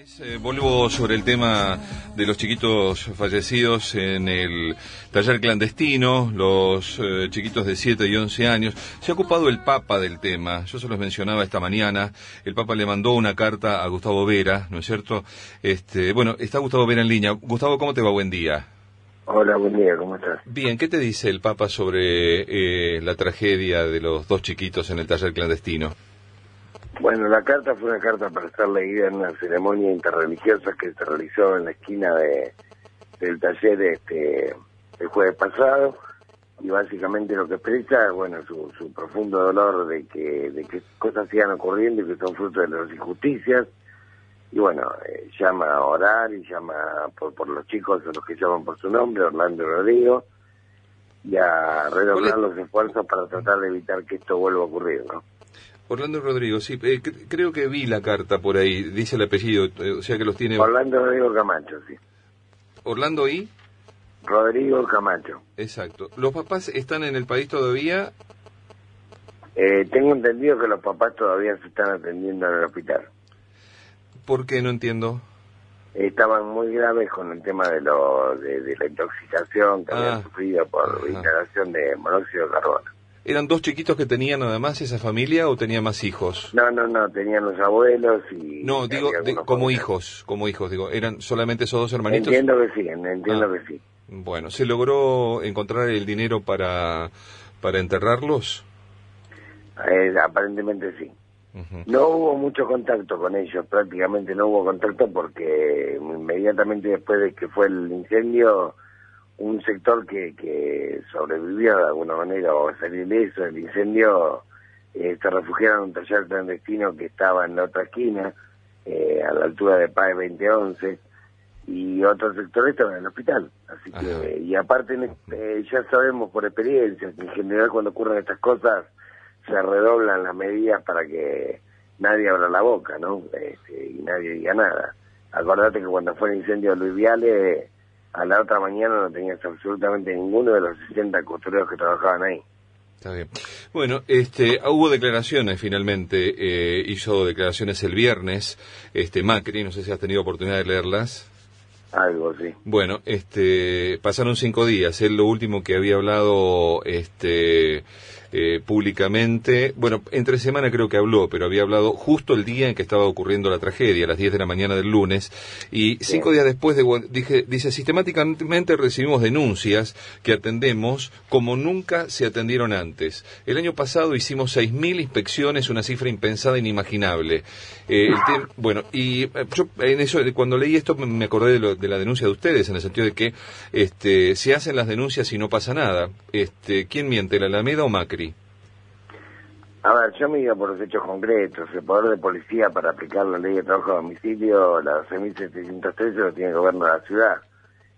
Eh, vuelvo sobre el tema de los chiquitos fallecidos en el taller clandestino, los eh, chiquitos de 7 y 11 años. Se ha ocupado el Papa del tema. Yo se los mencionaba esta mañana. El Papa le mandó una carta a Gustavo Vera, ¿no es cierto? Este, bueno, está Gustavo Vera en línea. Gustavo, ¿cómo te va? Buen día. Hola, buen día, ¿cómo estás? Bien, ¿qué te dice el Papa sobre eh, la tragedia de los dos chiquitos en el taller clandestino? Bueno, la carta fue una carta para ser leída en una ceremonia interreligiosa que se realizó en la esquina de, del taller este el jueves pasado. Y básicamente lo que expresa, bueno, su, su profundo dolor de que, de que cosas sigan ocurriendo y que son fruto de las injusticias. Y bueno, eh, llama a orar y llama por, por los chicos, a los que llaman por su nombre, Orlando Rodrigo, y a redoblar los esfuerzos para tratar de evitar que esto vuelva a ocurrir, ¿no? Orlando Rodrigo, sí, eh, creo que vi la carta por ahí, dice el apellido, eh, o sea que los tiene... Orlando Rodrigo Camacho, sí. ¿Orlando y? Rodrigo Camacho. Exacto. ¿Los papás están en el país todavía? Eh, tengo entendido que los papás todavía se están atendiendo en el hospital. ¿Por qué? No entiendo. Estaban muy graves con el tema de, lo, de, la intoxicación que habían ah. sufrido por inhalación de monóxido de carbono. ¿Eran dos chiquitos que tenían nada más esa familia o tenía más hijos? No, no, no, tenían los abuelos y... No, digo, como hijos, como hijos, digo, ¿eran solamente esos dos hermanitos? Entiendo que sí, entiendo ah, que sí. Bueno, ¿se logró encontrar el dinero para, para enterrarlos? Eh, aparentemente sí. No hubo mucho contacto con ellos, prácticamente no hubo contacto porque inmediatamente después de que fue el incendio un sector que, que sobrevivió de alguna manera o salió ileso del incendio, eh, se refugiaron en un taller clandestino que estaba en la otra esquina, eh, a la altura de PAE 2011, y otros sectores estaban en el hospital. Así que, y aparte, eh, ya sabemos por experiencia que en general cuando ocurren estas cosas se redoblan las medidas para que nadie abra la boca, ¿no? Este, y nadie diga nada. Acordate que cuando fue el incendio de Luis Viale, a la otra mañana no tenías absolutamente ninguno de los 60 costureros que trabajaban ahí. Está bien. Bueno, este, hubo declaraciones finalmente, eh, hizo declaraciones el viernes, este, Macri, no sé si has tenido oportunidad de leerlas. Algo, sí. Bueno, este, pasaron cinco días, él lo último que había hablado, este, eh, públicamente. Bueno, entre semana creo que habló, pero había hablado justo el día en que estaba ocurriendo la tragedia, a las 10 de la mañana del lunes. Y cinco días después, de, dije, dice, sistemáticamente recibimos denuncias que atendemos como nunca se atendieron antes. El año pasado hicimos 6.000 inspecciones, una cifra impensada, inimaginable. Eh, bueno, y eh, yo en eso, cuando leí esto me acordé de, de, la denuncia de ustedes, en el sentido de que este, se hacen las denuncias y no pasa nada. Este, ¿Quién miente, la Alameda o Macri? A ver, yo me iba por los hechos concretos. El poder de policía para aplicar la ley de trabajo a domicilio, la 12.713, lo tiene el gobierno de la ciudad.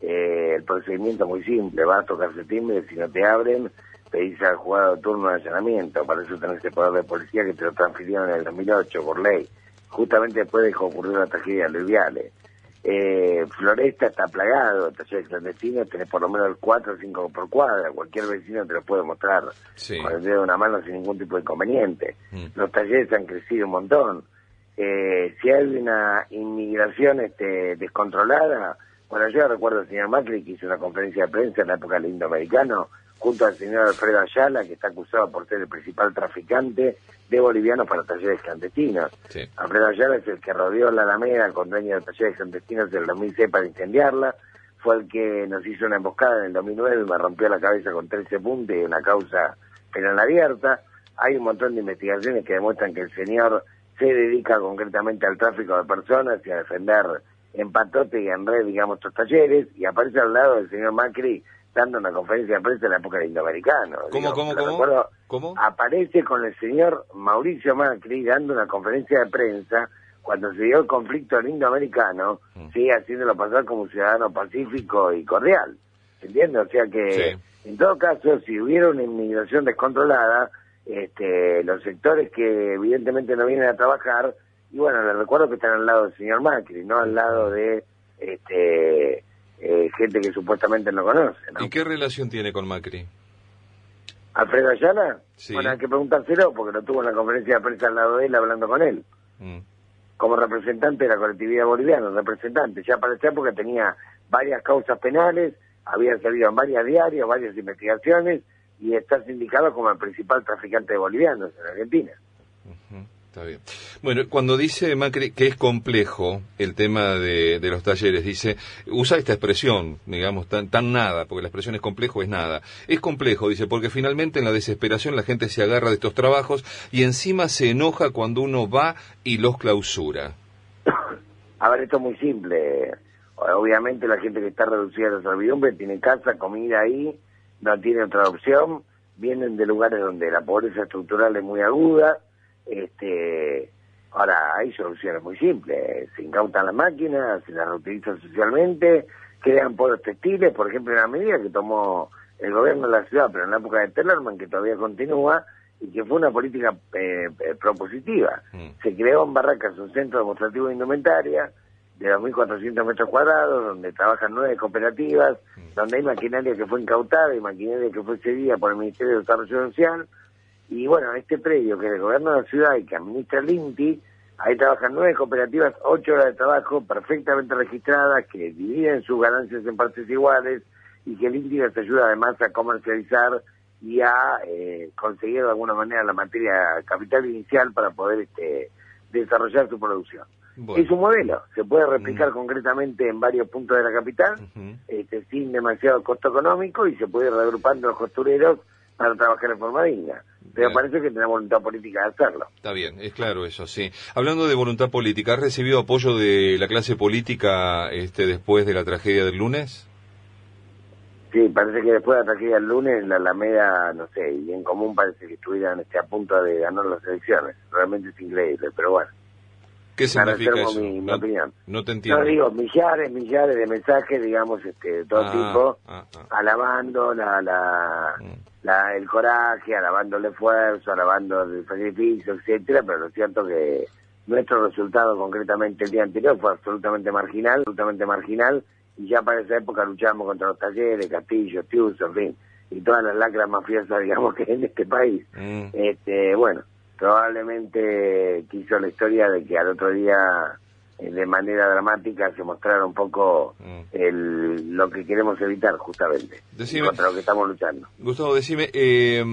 Eh, el procedimiento es muy simple. Vas a tocarse timbre, si no te abren, pedís al jugado de turno de allanamiento. Para eso tenés ese poder de policía que te lo transfirieron en el 2008 por ley. Justamente después de que ocurrió la tragedia de. Eh, Floresta está plagado, talleres clandestinos, tenés por lo menos 4 o 5 por cuadra, cualquier vecino te lo puede mostrar con el dedo de una mano sin ningún tipo de inconveniente. Mm. Los talleres han crecido un montón. Eh, si hay una inmigración este, descontrolada, bueno, yo recuerdo al señor Macri que hizo una conferencia de prensa en la época del indoamericano, junto al señor Alfredo Ayala, que está acusado por ser el principal traficante de bolivianos para talleres clandestinos. Alfredo Ayala es el que rodeó la Alameda con dueño de talleres clandestinos en el 2006 para incendiarla, fue el que nos hizo una emboscada en el 2009 y me rompió la cabeza con 13 puntos y una causa penal abierta. Hay un montón de investigaciones que demuestran que el señor se dedica concretamente al tráfico de personas y a defender en patote y en red, digamos, estos talleres, y aparece al lado del señor Macri dando una conferencia de prensa en la época del indoamericano. ¿Cómo, cómo, cómo? ¿Cómo? Aparece con el señor Mauricio Macri dando una conferencia de prensa cuando se dio el conflicto indoamericano, mm. sigue haciéndolo pasar como un ciudadano pacífico y cordial. ¿Entiendes? O sea que, en todo caso, si hubiera una inmigración descontrolada, este, los sectores que evidentemente no vienen a trabajar, y bueno, les recuerdo que están al lado del señor Macri, no al lado de este eh, gente que supuestamente no conoce. ¿Y qué relación tiene con Macri? ¿Alfredo Ayala? Bueno, hay que preguntárselo porque no tuvo una conferencia de prensa al lado de él hablando con él. Mm. como representante de la colectividad boliviana, representante. Ya para esa época tenía varias causas penales, había salido en varias diarios, varias investigaciones y está sindicado como el principal traficante de bolivianos en Argentina. Está bien. Bueno, cuando dice Macri que es complejo el tema de, los talleres, dice, usa esta expresión, digamos, tan, tan nada, porque la expresión es complejo, es nada. Es complejo, dice, porque finalmente en la desesperación la gente se agarra de estos trabajos y encima se enoja cuando uno va y los clausura. A ver, esto es muy simple. Obviamente la gente que está reducida a la servidumbre tiene casa, comida ahí, no tiene otra opción, vienen de lugares donde la pobreza estructural es muy aguda, este, ahora hay soluciones muy simples, se incautan las máquinas, se las reutilizan socialmente, crean polos textiles, por ejemplo, en la medida que tomó el gobierno de la ciudad, pero en la época de Tellerman, que todavía continúa, y que fue una política eh, eh, propositiva. Mm. Se creó en Barracas un centro demostrativo de indumentaria de 2.400 metros cuadrados, donde trabajan nueve cooperativas, mm. donde hay maquinaria que fue incautada y maquinaria que fue cedida por el Ministerio de Desarrollo Social, y bueno, este predio que es el gobierno de la ciudad y que administra el INTI, ahí trabajan nueve cooperativas, ocho horas de trabajo perfectamente registradas, que dividen sus ganancias en partes iguales y que el INTI les ayuda además a comercializar y a eh, conseguir de alguna manera la materia capital inicial para poder este, desarrollar su producción. Es un modelo, se puede replicar concretamente en varios puntos de la capital, este, sin demasiado costo económico y se puede ir reagrupando los costureros para trabajar en forma digna. Pero parece que tenemos voluntad política de hacerlo. Está bien, es claro eso, sí. Hablando de voluntad política, ¿has recibido apoyo de la clase política este, después de la tragedia del lunes? Sí, parece que después de la tragedia del lunes, la Alameda, no sé, y en común parece que estuvieran este, a punto de ganar las elecciones. Realmente es increíble, pero bueno. ¿Qué significa eso? Mi, no, opinión. No te entiendo. No, digo, millares, millares de mensajes, digamos, este, de todo ah, tipo, ah, ah. alabando la, la, mm la, el coraje, alabando el esfuerzo, alabando el sacrificio, etcétera, pero lo cierto que nuestro resultado concretamente el día anterior fue absolutamente marginal, absolutamente marginal, y ya para esa época luchamos contra los talleres, Castillo, Tius, en fin, y todas las lacras mafiosas, digamos, que en este país. Mm. Este, bueno, probablemente quiso la historia de que al otro día de manera dramática se mostrara un poco mm. el, lo que queremos evitar justamente contra lo que estamos luchando. Gustavo, decime, eh,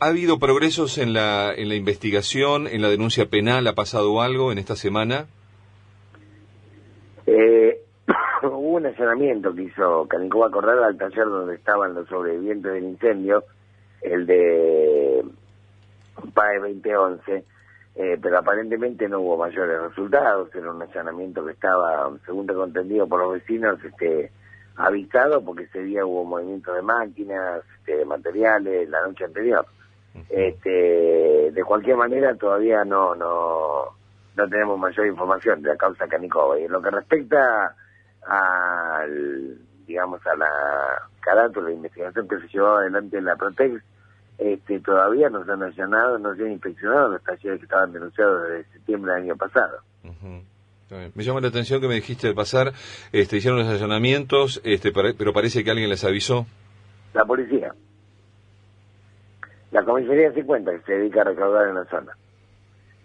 ¿ha habido progresos en la, en la investigación, en la denuncia penal? ¿Ha pasado algo en esta semana? Eh, hubo un allanamiento que hizo Canicoba Corral al taller donde estaban los sobrevivientes del incendio, el de PAE 2011 eh, pero aparentemente no hubo mayores resultados, era un allanamiento que estaba, según tengo entendido por los vecinos, este avisado porque ese día hubo movimiento de máquinas, este, de materiales, la noche anterior. Este, de cualquier manera todavía no, no, no tenemos mayor información de la causa Canicova. Y en lo que respecta al, digamos, a la carácter de investigación que se llevaba adelante en la Protex, este, todavía no se han allanado, no se han inspeccionado los talleres que estaban denunciados desde septiembre del año pasado. Me llama la atención que me dijiste de pasar, este, hicieron los allanamientos, este, pero parece que alguien les avisó. La policía. La comisaría 50 que se dedica a recaudar en la zona.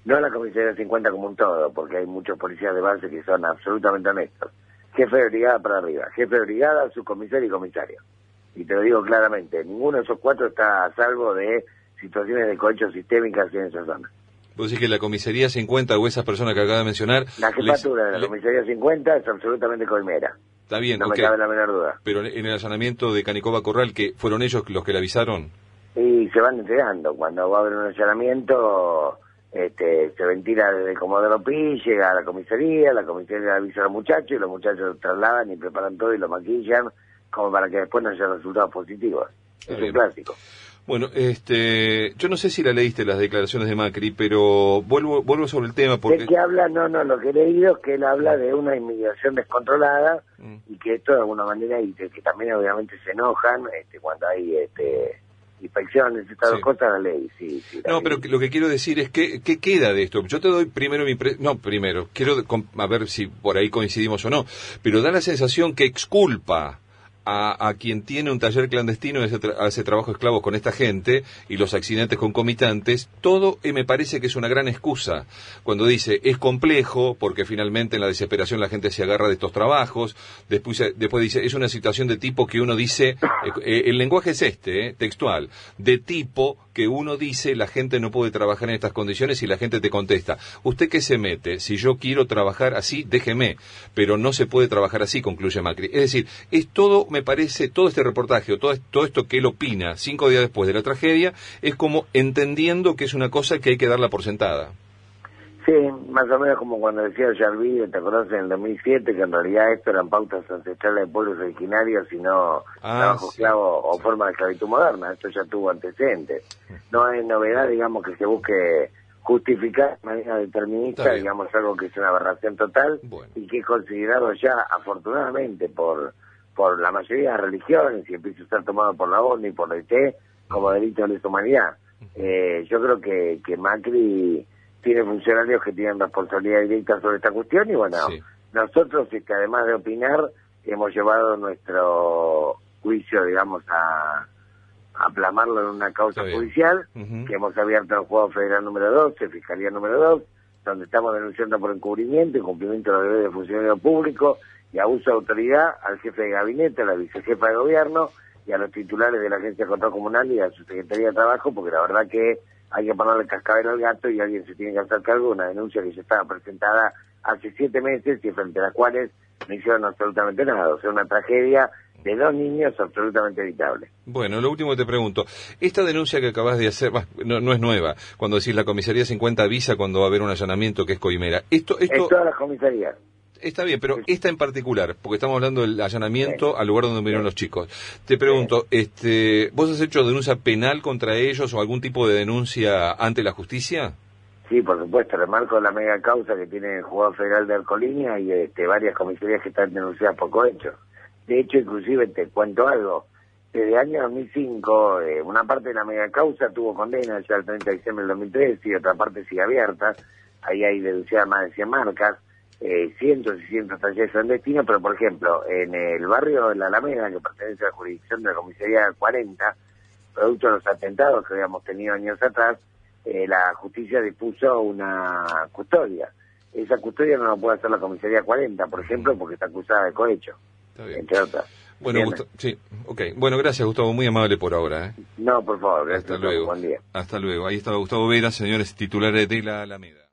No la comisaría 50 como un todo, porque hay muchos policías de base que son absolutamente honestos. Jefe de brigada para arriba, jefe de brigada, subcomisario y comisario y te lo digo claramente, ninguno de esos cuatro está a salvo de situaciones de cohecho sistémicas en esa zona. ¿Vos decís que la comisaría 50 o esas personas que acaba de mencionar... La jefatura de la comisaría 50 es absolutamente colmera. Está bien, No me cabe la menor duda. Pero en el allanamiento de Canicova Corral, que ¿fueron ellos los que le avisaron? Y se van entregando. Cuando va a haber un allanamiento, este, se ventila desde Comodoro Pi, llega a la comisaría, la comisaría avisa a los muchachos y los muchachos lo trasladan y preparan todo y lo maquillan como para que después no haya resultados positivos. Es un clásico. Bueno, este, yo no sé si la leíste las declaraciones de Macri, pero vuelvo, vuelvo sobre el tema porque... ¿De qué habla? No, no, lo que he leído es que él habla de una inmigración descontrolada mm. y que esto de alguna manera, y que, también obviamente se enojan este, cuando hay este, inspecciones, estas dos cosas, la ley, sí. no, pero lo que quiero decir es que, ¿qué queda de esto? Yo te doy primero mi... No, primero, quiero a ver si por ahí coincidimos o no, pero da la sensación que exculpa a, quien tiene un taller clandestino y hace, trabajo esclavo con esta gente y los accidentes concomitantes, todo eh, me parece que es una gran excusa. Cuando dice es complejo, porque finalmente en la desesperación la gente se agarra de estos trabajos, después, después dice es una situación de tipo que uno dice, eh, eh, el lenguaje es este, textual, de tipo que uno dice la gente no puede trabajar en estas condiciones y la gente te contesta, ¿usted qué se mete? Si yo quiero trabajar así, déjeme, pero no se puede trabajar así, concluye Macri. Es decir, es todo, me parece, todo este reportaje o todo, todo esto que él opina cinco días después de la tragedia, es como entendiendo que es una cosa que hay que darla por sentada. Sí, más o menos como cuando decía Jarví, te acordás en el 2007, que en realidad esto eran pautas ancestrales de pueblos originarios y no ah, trabajo esclavo o forma de esclavitud moderna. Esto ya tuvo antecedentes. No hay novedad, digamos, que se busque justificar de manera determinista, digamos, algo que es una aberración total y que es considerado ya, afortunadamente, por por la mayoría de las religiones y empieza a ser tomado por la ONU y por la IT como delito de lesa humanidad. Eh, yo creo que, que Macri tiene funcionarios que tienen responsabilidad directa sobre esta cuestión y bueno, nosotros que además de opinar hemos llevado nuestro juicio, digamos, a, a plasmarlo en una causa judicial que hemos abierto el juego federal número 12, Fiscalía número 2, donde estamos denunciando por encubrimiento, incumplimiento de los deberes de funcionario público y abuso de autoridad al jefe de gabinete, a la vicejefa de gobierno y a los titulares de la Agencia de Control Comunal y a su Secretaría de Trabajo, porque la verdad que hay que ponerle cascabel al gato y alguien se tiene que hacer cargo de una denuncia que ya estaba presentada hace siete meses y frente a las cuales no hicieron absolutamente nada. O sea, una tragedia de dos niños absolutamente evitable. Bueno, lo último que te pregunto, esta denuncia que acabas de hacer, no, no, es nueva, cuando decís la comisaría 50 avisa cuando va a haber un allanamiento que es coimera. Esto, esto... Es todas las comisarías. Está bien, pero esta en particular, porque estamos hablando del allanamiento al lugar donde vinieron los chicos. Te pregunto, este, ¿vos has hecho denuncia penal contra ellos o algún tipo de denuncia ante la justicia? Sí, por supuesto, remarco la mega causa que tiene el jugador federal de Alcolinia y este, varias comisarías que están denunciadas por cohecho. De hecho, inclusive te cuento algo. Desde el año 2005, eh, una parte de la mega causa tuvo condena ya el 30 de diciembre del 2003 y otra parte sigue abierta. Ahí hay denunciadas más de 100 marcas eh, cientos y cientos talleres clandestinos, pero por ejemplo, en el barrio de La Alameda, que pertenece a la jurisdicción de la comisaría 40, producto de los atentados que habíamos tenido años atrás, eh, la justicia dispuso una custodia. Esa custodia no la puede hacer la comisaría 40, por ejemplo, porque está acusada de cohecho, entre otras. Bueno, sí, okay. Bueno, gracias Gustavo, muy amable por ahora. ¿eh? No, por favor, gracias. Hasta luego. Buen día. Hasta luego. Ahí estaba Gustavo Vera, señores titulares de la Alameda.